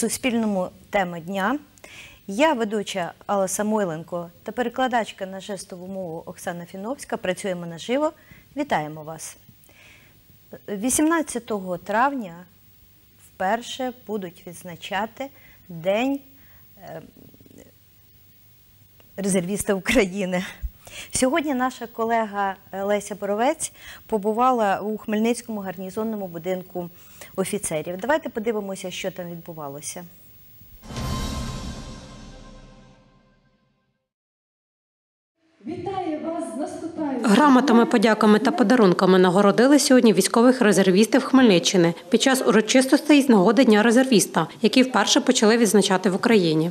Суспільному тема дня. Я ведуча Алла Самойленко та перекладачка на жестову мову Оксана Фіновська. Працюємо наживо. Вітаємо вас. 18 травня вперше будуть відзначати День е, резервіста України. Сьогодні наша колега е, Леся Боровець побувала у Хмельницькому гарнізонному будинку офіцерів. Давайте подивимося, що там відбувалося. Грамотами, подяками та подарунками нагородили сьогодні військових резервістів Хмельниччини під час урочистостей з нагоди Дня резервіста, які вперше почали відзначати в Україні.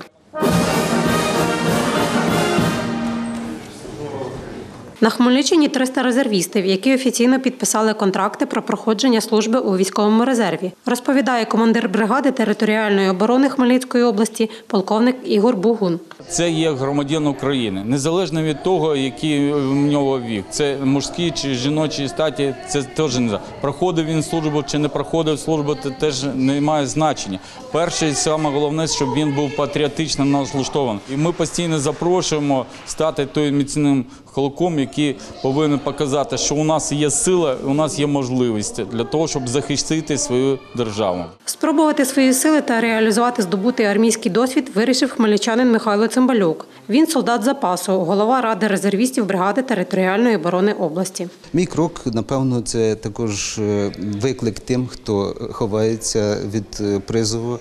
На Хмельниччині 300 резервістів, які офіційно підписали контракти про проходження служби у військовому резерві, розповідає командир бригади територіальної оборони Хмельницької області, полковник Ігор Бугун. Це є громадян України, незалежно від того, який в нього вік. Це мужський чи жіночий статі. Це теж не проходив він службу чи не проходив службу. Це теж не має значення. Перше, і саме головне, щоб він був патріотично налаштований. І ми постійно запрошуємо стати той міцним кулаком, який повинен показати, що у нас є сила, у нас є можливості для того, щоб захистити свою державу. Спробувати свої сили та реалізувати здобутий армійський досвід вирішив хмельничанин Михайло Цимбалюк. Він солдат запасу, голова ради резервістів бригади територіальної оборони області. Мій крок, напевно, це також е, виклик тим, хто ховається від е, призову,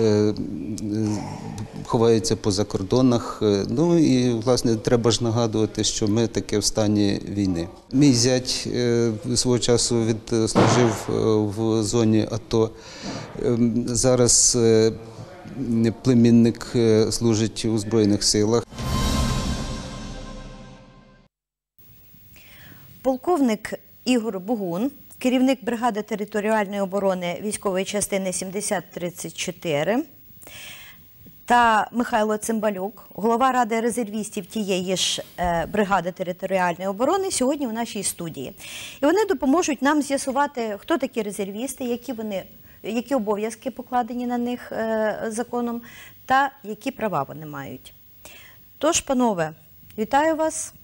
е, ховається по закордонах. Ну і власне треба ж нагадувати, що ми таке в стані війни. Мій зять е, свого часу відслужив е, в зоні АТО. Ем, Зараз е, племінник служить у Збройних силах. Полковник Ігор Бугун, керівник бригади територіальної оборони військової частини 7034 та Михайло Цимбалюк, голова ради резервістів тієї ж е, бригади територіальної оборони, сьогодні в нашій студії. І вони допоможуть нам з'ясувати, хто такі резервісти, які вони, які обов'язки покладені на них е, законом, та які права вони мають. Тож, панове, вітаю вас.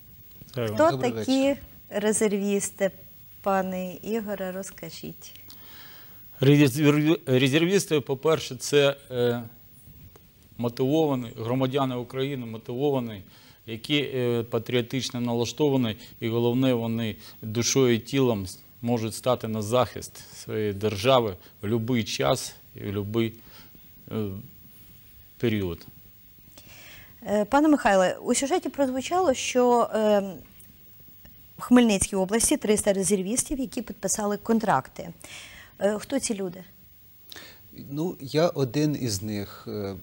Хто Добрий такі резервісти, пане Ігоре, розкажіть. Резерві- Резервісти, по-перше, це мотивовані громадяни України, мотивовані, які е, патріотично налаштовані, і головне, вони душою і тілом можуть стати на захист своєї держави в будь-який час і в будь-який е, період. Е, Пане Михайле, у сюжеті прозвучало, що в Хмельницькій області 300 резервістів, які підписали контракти. Хто ці люди? Ну, я один із них. Е,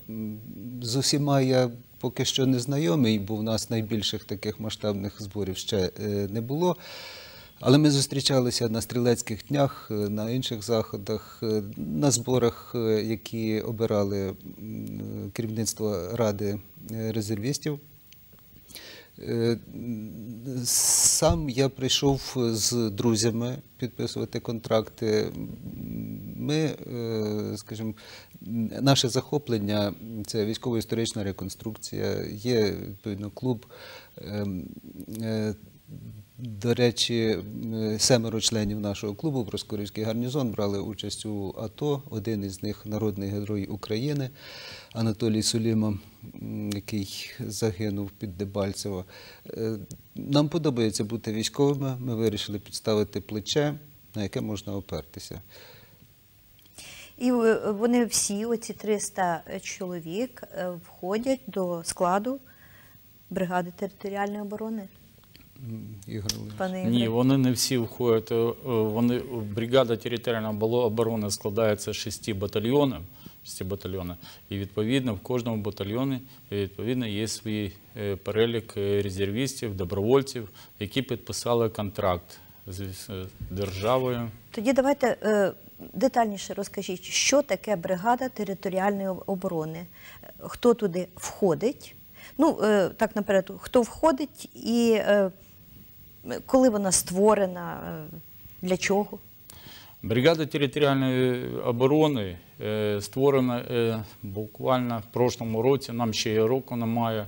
З усіма я поки що не знайомий, бо в нас найбільших таких масштабних зборів ще е, не було. Але ми зустрічалися на стрілецьких днях, е, на інших заходах, на зборах, які обирали керівництво Ради резервістів. Е, Сам я прийшов з друзями підписувати контракти. Ми, е, скажімо, наше захоплення це військово-історична реконструкція, є відповідно клуб. До речі, семеро членів нашого клубу Проскурівський гарнізон брали участь у АТО. Один із них народний герой України Анатолій Суліма, який загинув під Дебальцево. Е, Нам подобається бути військовими. Ми вирішили підставити плече, на яке можна опертися. І е, вони всі, оці 300 чоловік, е, входять до складу бригади територіальної оборони. Ігор Пане? Ні, вони не всі входять. е, Вони бригада територіальної обо- оборони складається з шести батальйонів. Шести батальйонів. І відповідно в кожному батальйоні відповідно є свій е, перелік е, резервістів, добровольців, які підписали контракт з державою. Тоді давайте детальніше розкажіть, що таке бригада територіальної оборони, хто туди входить. Ну, так наперед, хто входить і коли вона створена, е, для чого? Бригада територіальної оборони е, створена е, буквально в прошлому році, нам ще і року немає.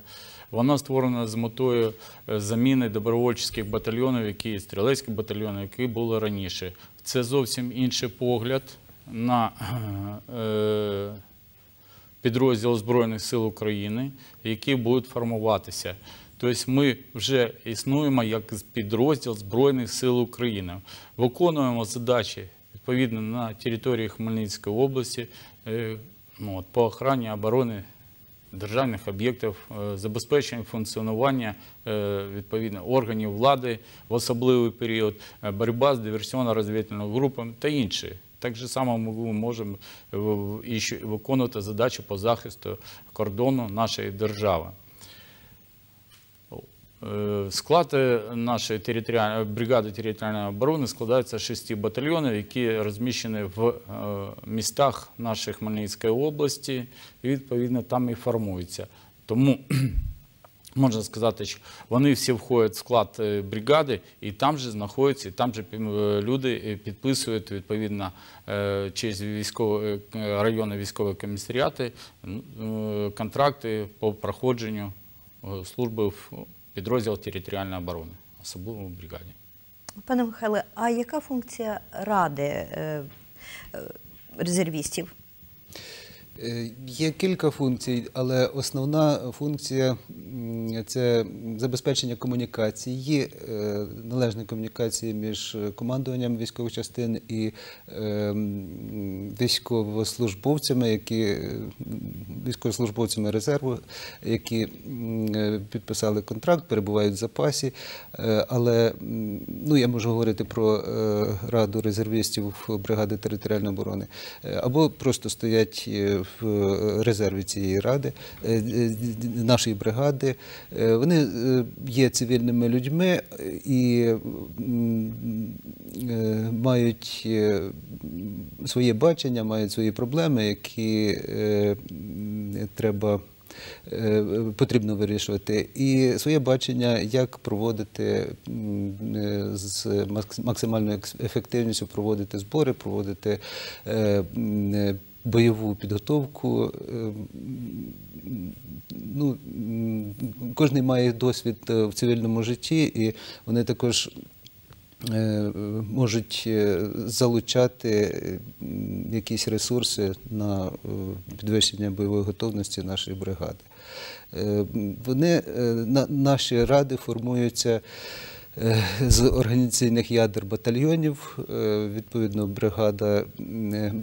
Вона створена з метою заміни добровольчих батальйонів, які стрілецьких батальйонів, які були раніше. Це зовсім інший погляд на підрозділ Збройних сил України, які будуть формуватися. Тобто ми вже існуємо як підрозділ Збройних сил України, виконуємо задачі відповідно на території Хмельницької області е, ну, по охороні оборони державних об'єктів, е, забезпечення функціонування е, відповідно органів влади в особливий період, боротьба з диверсійно-розвідувальними групами та інші. Так же само ми можемо виконувати задачі по захисту кордону нашої держави. Е, Склад е, нашої територіальної бригади територіальної оборони складається з шести батальйонів, які розміщені в е, містах нашої Хмельницької області, і відповідно там і формуються. Тому можна сказати, що вони всі входять в склад е, бригади, і там же знаходяться, і там же е, люди е, підписують відповідно е, через е, військові комісаріати е, контракти по проходженню е, служби в підрозділ територіальної оборони, особливо в бригаді. Пане Михайле, а яка функція ради е, е, резервістів? Е, Є кілька функцій, але основна функція це забезпечення комунікації, е, належної комунікації між командуванням військових частин і е, військовослужбовцями, які військовослужбовцями резерву, які підписали контракт, перебувають в запасі. Але ну, я можу говорити про раду резервістів бригади територіальної оборони, або просто стоять в резерві цієї ради, е, е, нашої бригади. Е, Вони е, є цивільними людьми і е, мають е, своє бачення, мають свої проблеми, які е, треба. е, Потрібно вирішувати і своє бачення, як проводити е, з максимальною ефективністю проводити збори, проводити е, е, бойову підготовку. Е, Ну, кожен має досвід е, в цивільному житті, і вони також е, можуть залучати якісь ресурси на підвищення бойової готовності нашої бригади. Вони, на- наші ради формуються з організаційних ядер батальйонів, е, відповідно, бригада е,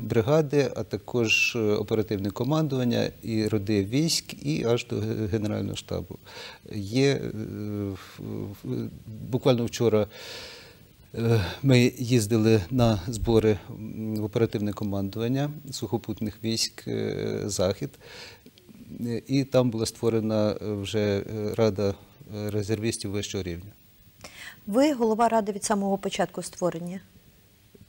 бригади, а також е, оперативне командування і роди військ, і аж до Генерального штабу. Є е, буквально вчора. Е, Ми їздили на збори в оперативне командування сухопутних військ е, Захід, Е, і там була створена е, вже е, рада е, резервістів вищого рівня. Ви голова ради від самого початку створення.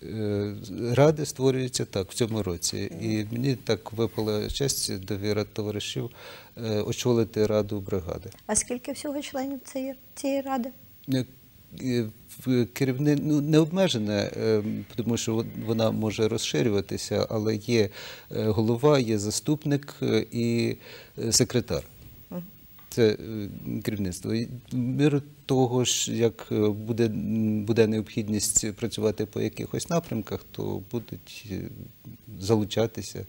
Е, Ради створюються так в цьому році. І мені так випала честь довіра товаришів е, очолити раду бригади. А скільки всього членів цієї, цієї ради? Е, е, в керівни ну, не обмежене, тому що вон- вона може розширюватися, але є голова, є заступник і секретар. Це е, керівництво. Міру того ж, як е, буде, буде необхідність працювати по якихось напрямках, то будуть е, залучатися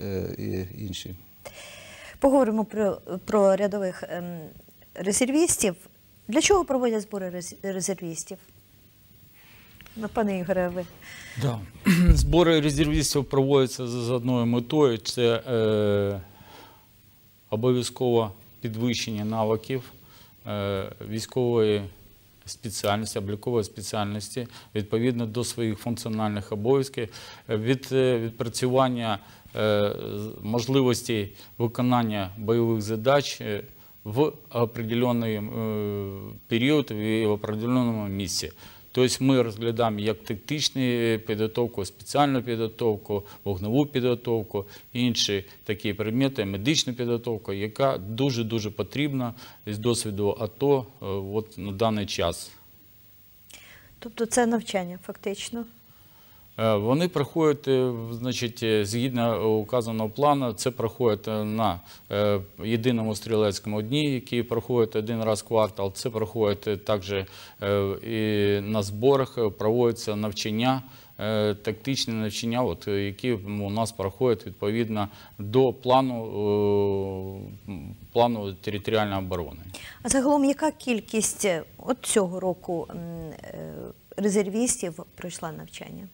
е, і інші. Поговоримо про, про рядових ем, резервістів. Для чого проводять збори резервістів? Ну, пане Ігоре, ви. Да. Збори резервістів проводяться з з одною метою: це е, обов'язково підвищення навиків е, військової спеціальності, облікової спеціальності відповідно до своїх функціональних обов'язків, е, від е, відпрацювання можливостей виконання бойових задач. в определенный э, період і в определеному місці. Тобто ми розглядаємо як тактичну підготовку, спеціальну підготовку, вогневу підготовку, інші такі предмети, медичну підготовку, яка дуже-дуже потрібна з досвіду АТО е, на даний час. Тобто це навчання, фактично. Е, Вони проходять, е, значить, е, згідно указаного плану, це проходить на єдиному стрілецькому дні, який проходить один раз в квартал. Це проходить також і на зборах, проводяться навчання. Тактичні навчання, от, які у нас проходять відповідно до плану, плану територіальної оборони. А загалом, яка кількість от цього року резервістів пройшла навчання?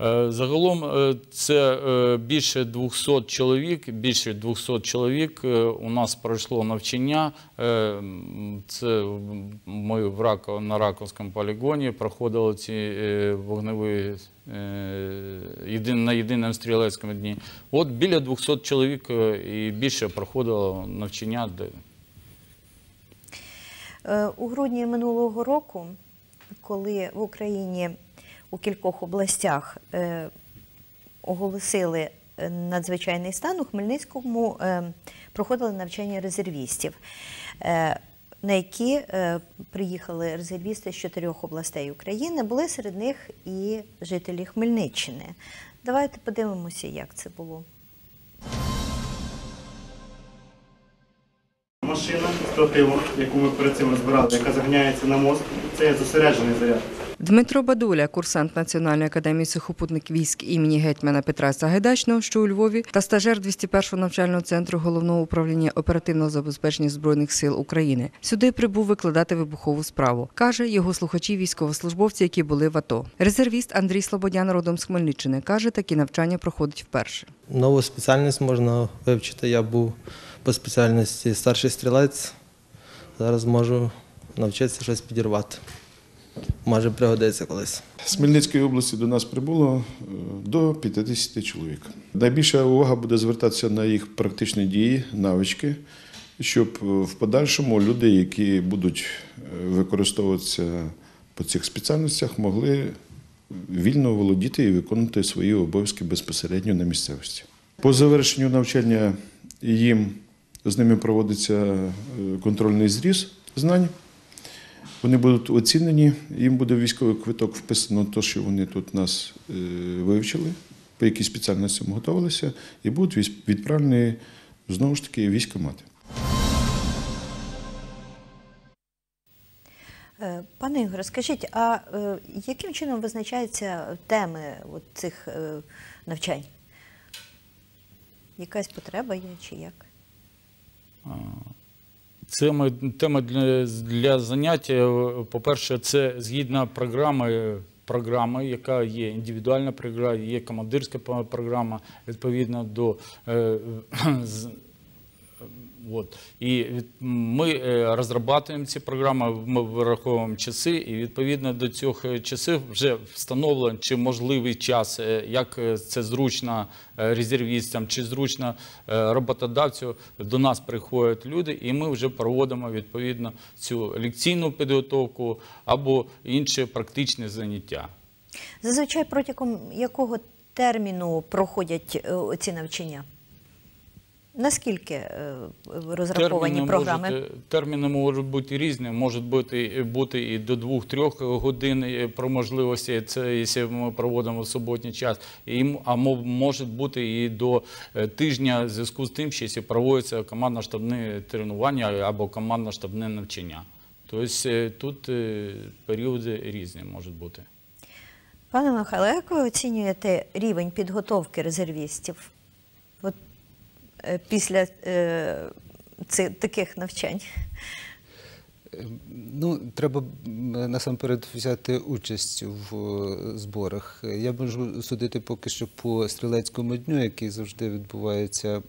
Е, Загалом е, це е, більше 200 чоловік. Більше 200 чоловік у нас пройшло навчання. Це ми в Рако- на Раковському полігоні проходили ці вогневі на єдиному стрілецькому дні. От біля 200 чоловік і більше проходило навчання. У грудні минулого року, коли в Україні у кількох областях е, оголосили е, надзвичайний стан, у Хмельницькому е, проходили навчання резервістів, на які приїхали резервісти з чотирьох областей України. Були серед них і жителі Хмельниччини. Давайте подивимося, як це було. Машина з тротилом, яку ми перед цим розбирали, яка заганяється на мост, це є зосереджений заряд. Дмитро Бадуля, курсант Національної академії сухопутних військ імені гетьмана Петра Сагайдачного, що у Львові, та стажер 201-го навчального центру головного управління оперативного забезпечення збройних сил України. Сюди прибув викладати вибухову справу. каже його слухачі, військовослужбовці, які були в АТО. Резервіст Андрій Слободян, родом з Хмельниччини, каже, такі навчання проходить вперше. Нову спеціальність можна вивчити. Я був по спеціальності старший стрілець. Зараз можу навчитися щось підірвати. Може пригодиться колись. З Хмельницької області до нас прибуло е, до 50 чоловік. Найбільша увага буде звертатися на їх практичні дії, навички, щоб е, в подальшому люди, які будуть е, використовуватися по цих спеціальностях, могли вільно володіти і виконувати свої обов'язки безпосередньо на місцевості. По завершенню навчання їм з ними проводиться контрольний зріз знань. Вони будуть оцінені, їм буде в військовий квиток вписано те, що вони тут нас е, вивчили, по якій спеціальності готувалися, і будуть відправлені знову ж таки в військкомати. Е, Пане Ігоре, скажіть, а е, яким чином визначаються теми от цих навчань? Якась потреба є чи як? Це тема для, для заняття. е, По-перше, це згідно програми, програми, яка є індивідуальна програма, є командирська програма відповідно до е, От. І від- ми е, розробляємо ці програми, ми вираховуємо часи, і відповідно до цих е, часів вже встановлено, чи можливий час, е, як це зручно резервістам, чи зручно роботодавцю. До нас приходять люди, і ми вже проводимо відповідно цю лекційну підготовку або інші практичні заняття. Зазвичай протягом якого терміну проходять ці навчання? Наскільки е, розраховані Терміни програми? Можуть, терміни можуть бути різні, можуть бути, бути і до 2-3 годин е, про можливості, це якщо ми проводимо в суботній час, і, а може бути і до е, тижня в зв'язку з тим, що якщо проводиться командно-штабне тренування або командно-штабне навчання. Тобто е, тут е, періоди різні можуть бути. Пане Михайло, як ви оцінюєте рівень підготовки резервістів е, після е, ци- таких навчань? Ну, треба насамперед взяти участь в е, зборах. Я можу судити поки що по стрілецькому дню, який завжди відбувається е,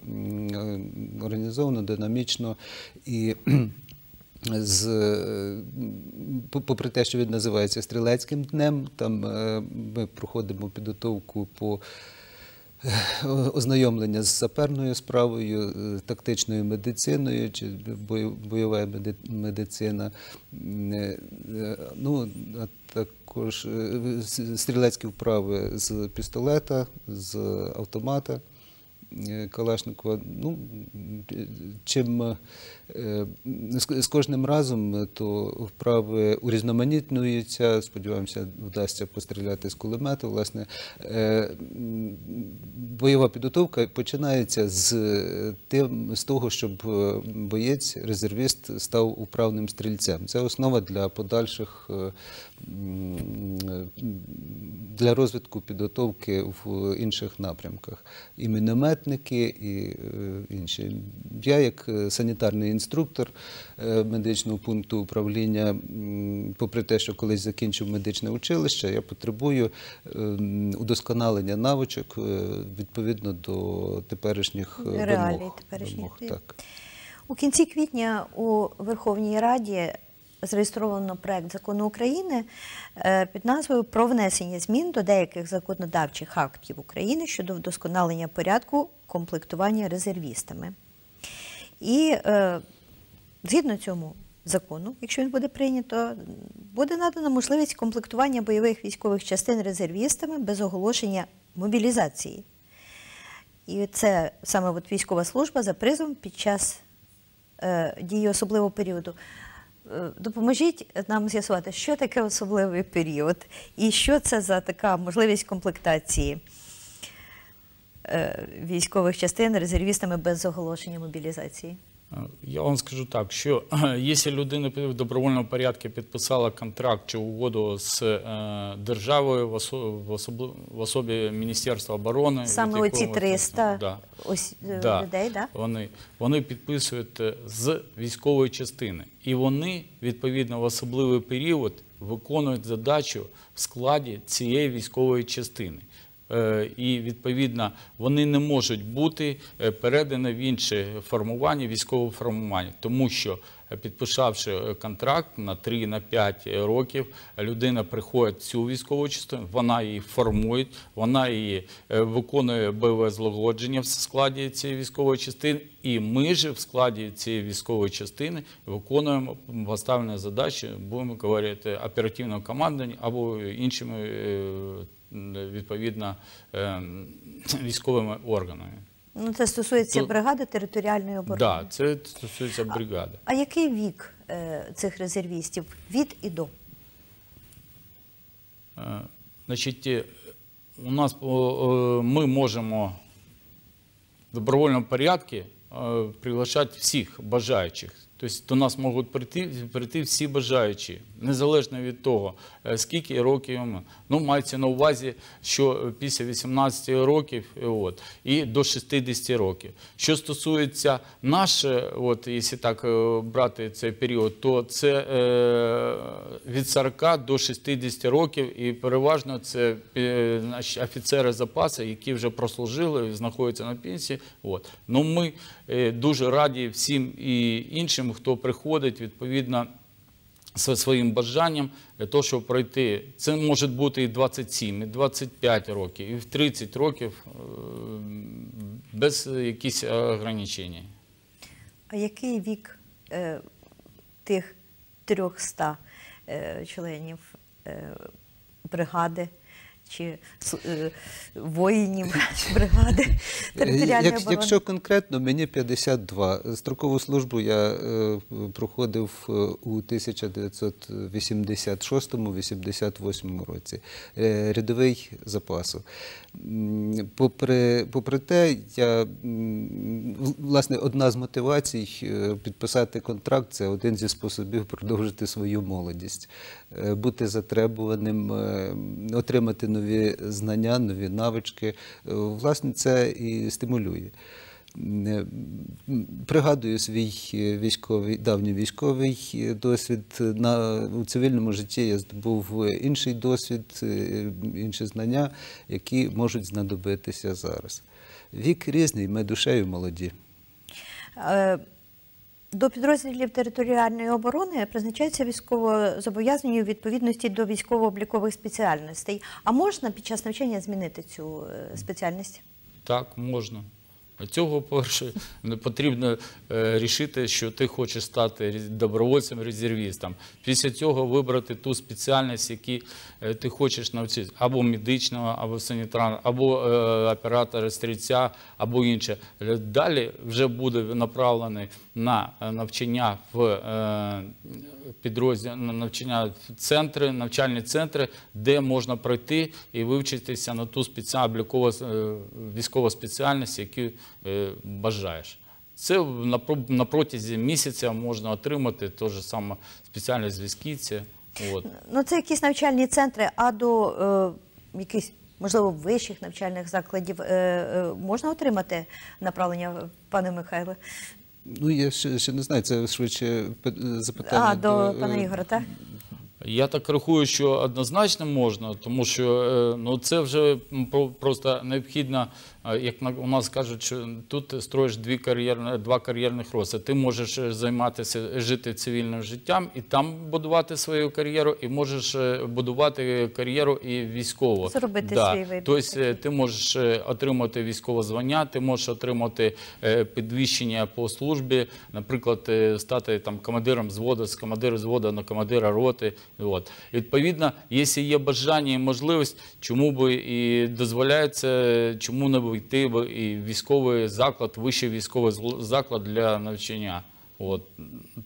організовано, динамічно і. З, е, попри те, що він називається стрілецьким днем, там е, ми проходимо підготовку по е, ознайомлення з саперною справою, е, тактичною медициною чи бойова медицина. Е, е, Ну, а також е, стрілецькі вправи з пістолета, з автомата. е, Калашникова. Ну, е, чим е, з з кожним разом е, то вправи урізноманітнюються. Сподіваємося, вдасться постріляти з кулемета. Власне, е, бойова підготовка починається з е, тим, з того, щоб е, боєць, резервіст став управним стрільцем. Це основа для подальших. е, е, Для розвитку підготовки в інших напрямках і мінометники, і е, інші. Я, як е, санітарний інструктор е, медичного пункту управління, попри те, що колись закінчив медичне училище, я потребую е, удосконалення навичок е, відповідно до теперішніх е, вимог. теперішніх. вимог так. У кінці квітня у Верховній Раді зареєстровано проект закону України під назвою Про внесення змін до деяких законодавчих актів України щодо вдосконалення порядку комплектування резервістами. І е, згідно цьому закону, якщо він буде прийнято, буде надана можливість комплектування бойових військових частин резервістами без оголошення мобілізації. І це саме от військова служба за призовом під час е, дії особливого періоду. Е, Допоможіть нам з'ясувати, що таке особливий період і що це за така можливість комплектації військових частин резервістами без оголошення мобілізації. Я вам скажу так, що якщо людина в добровольному порядку підписала контракт чи угоду з е, державою в, осо- в, особі Міністерства оборони, Саме оці 300 да, ось, е, да, людей, да? вони, вони підписують е, з військової частини. І вони, відповідно, в особливий період виконують задачу в складі цієї військової частини. Е, І відповідно вони не можуть бути е, передані в інше формування, військове формування, тому що е, підписавши контракт на 3 на 5 років, людина приходить в цю військову частину, вона її формує, вона її виконує бойове злагодження в складі цієї військової частини, і ми ж в складі цієї військової частини виконуємо поставлені задачі, будемо говорити, оперативного командування або іншими відповідно е, військовими органами. Ну, це стосується Тут- бригади територіальної оборони. Так, да, це стосується бригади. А який вік е, цих резервістів? Від і до? Е, Значить, е, у нас е, ми можемо в добровольному порядку е, приглашати всіх бажаючих. Тобто до нас можуть прийти, прийти всі бажаючі, незалежно від того, е, скільки років. Ну, мається на увазі, що після 18 років е, от, і до 60 років. Що стосується наше, от, якщо так е, брати цей період, то це е, від 40 до 60 років, і переважно це е, офіцери запасу, які вже прослужили, знаходяться на пенсії. От. Ну, ми е, дуже раді всім і іншим, хто приходить відповідно зі своїм бажанням для того, щоб пройти. Це може бути і 27, і 25 років, і в 30 років е, без якихось ограничень. А який вік е, тих 300 е, членів бригади чи е, воїнів бригади територіальної оборони? якщо конкретно, мені 52. Строкову службу я е, проходив е, у 1986-88 році. Е, рядовий запасу. Попри, попри те, я, власне, одна з мотивацій е, підписати контракт це один зі способів продовжити свою молодість, е, бути затребуваним, е, отримати нові знання, нові навички. Е, Власне, це і стимулює. Е, Пригадую свій військовий, давній військовий досвід. На, у цивільному житті я здобув інший досвід, е, інші знання, які можуть знадобитися зараз. Вік різний, ми душею молоді. До підрозділів територіальної оборони призначаються військовозобов'язані у відповідності до військово-облікових спеціальностей. А можна під час навчання змінити цю е, спеціальність? Так, можна. Цього, перше, потрібно е, рішити, що ти хочеш стати добровольцем-резервістом. Після цього вибрати ту спеціальність, які е, ти хочеш навчитися, або медичного, або санітарного, або е, оператора стрільця, або інше. Далі вже буде направлений на навчання в підрозділ, на навчання центри, навчальні центри, де можна пройти і вивчитися на ту облікову е, військову спеціальність, яку е, бажаєш. Це на, про- на протязі місяця можна отримати те ж саме спеціальність зв'язківця. От. Ну, це якісь навчальні центри, а до е, якихось, можливо, вищих навчальних закладів е, можна отримати направлення, пане Михайле? Ну, я ще, ще не знаю, це швидше пи- запитання. А, до до пана Ігоря, так? Я так рахую, що однозначно можна, тому що е, ну, це вже про- просто необхідно, е, як у нас кажуть, що тут строїш дві кар'єрні, два кар'єрних рости. Ти можеш е, займатися, жити цивільним життям і там будувати свою кар'єру, і можеш е, будувати кар'єру і військово. Зробити свій вибір Тобто е, ти можеш отримати військове звання, ти можеш отримати підвищення по службі, наприклад, стати там командиром взводу, з командира взводу на командира роти. От. Відповідно, якщо є бажання і можливість, чому би і дозволяється, чому не йти в і військовий заклад, вищий військовий заклад для навчання. От.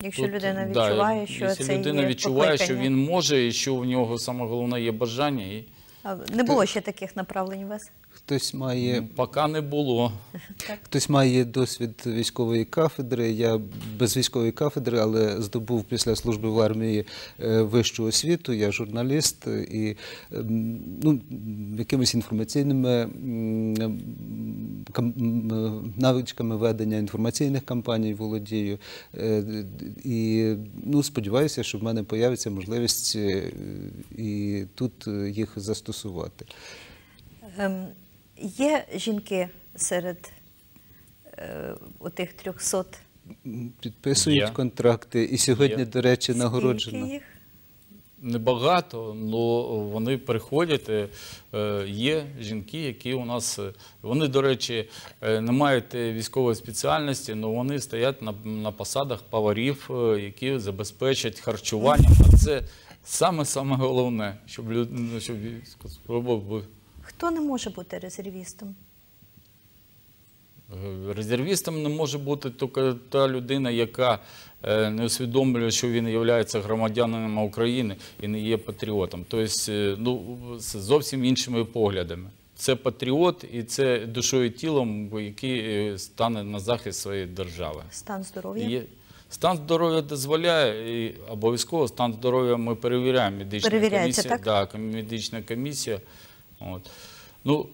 Якщо людина відчуває, що якщо це людина є відчуває, що він може, і що в нього саме головне є бажання, і Не було ще таких направлень у вас? Хтось має поки не було. Хтось має досвід військової кафедри. Я без військової кафедри, але здобув після служби в армії е, вищу освіту. Я журналіст е, і ем, ну, якимись інформаційними навичками ведення інформаційних кампаній володію. Е, І ну, сподіваюся, що в мене появиться можливість е, і тут е, їх застосувати. Ем, є жінки серед е, отих 300? Підписують Є. контракти, і сьогодні, Є. до речі, Скільки нагороджено. їх? Небагато, але вони приходять. е, Є жінки, які у нас, е, вони, до речі, е, не мають військової спеціальності, але вони стоять на, на посадах поварів, які забезпечать харчуванням. А це саме-саме головне, щоб, люд- ну, щоб військо спробував Хто не може бути резервістом? Е, Резервістом не може бути тільки та людина, яка е, не усвідомлює, що він є громадянином України і не є патріотом. Тобто, е, ну, з зовсім іншими поглядами. Це патріот і це душою і тілом, який стане на захист своєї держави. Стан здоров'я? Стан здоров'я дозволяє, і обов'язково стан здоров'я ми перевіряємо. Медична Перевіряється, комісія, так? Да, медична комісія. От. Ну,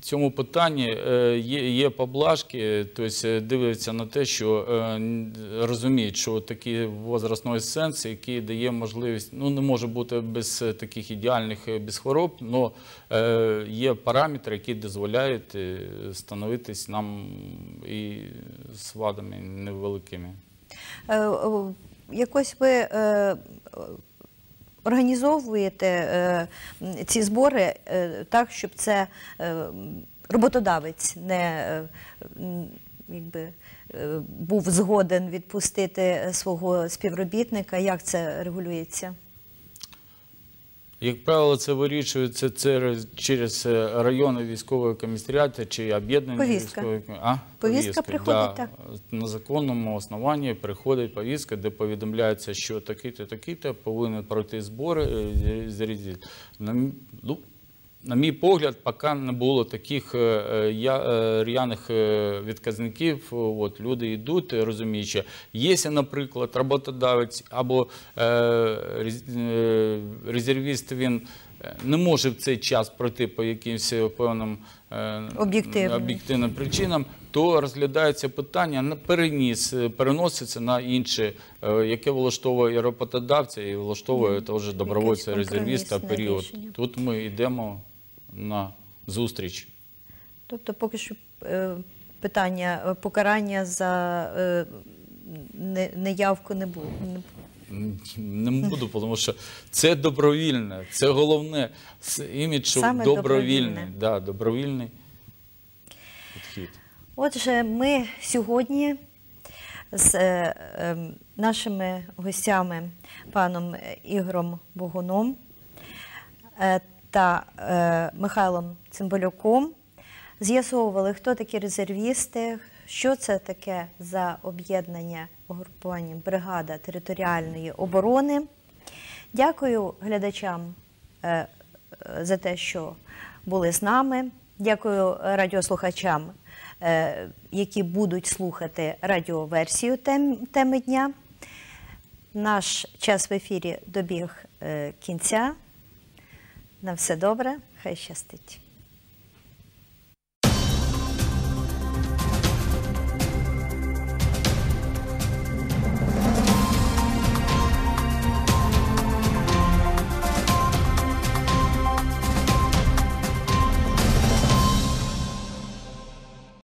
цьому питанні е, є, є поблажки, тобто е, дивляться на те, що е, розуміють, що такий возрастний сенс, який дає можливість, ну не може бути без таких ідеальних без хвороб, але є параметри, які дозволяють становитись нам і з вадами невеликими. Якось ви організовуєте е, ці збори так, щоб це е, роботодавець не е, якби, е, був згоден відпустити свого співробітника. Як це регулюється? Як правило, це вирішується через, через е, райони військової комісаріати чи об'єднані Повістка. військові а? Повістка приходить, так? На законному основанні приходить повістка, де повідомляється, що такий-то, такий-то повинен пройти збори. е, ну, на мій погляд, поки не було таких е, е, е, р'яних відказників. От, люди йдуть, розуміючи, якщо, наприклад, роботодавець або рез- резервіст, він не може в цей час пройти по якимось певним Об'єктивним. причинам, то розглядається питання на переніс, переноситься на інше, яке влаштовує роботодавця, і влаштовує теж добровольця резервіста період. рішення. Тут ми йдемо на зустріч. Тобто, поки що е, питання е, покарання за е, неявку не було. не- буду, тому що це добровільне, це головне. Імідж, добровільний, добровільне. да, добровільний підхід. Отже, ми сьогодні з е, ем, нашими гостями, паном Ігорем Богуном е, та е, Михайлом Цимбалюком, з'ясовували, хто такі резервісти, що це таке за об'єднання угрупування бригада територіальної оборони. Дякую глядачам е, е, за те, що були з нами. Дякую радіослухачам, е, які будуть слухати радіоверсію тем, теми дня. Наш час в ефірі добіг е, кінця. На все добре, хай щастить.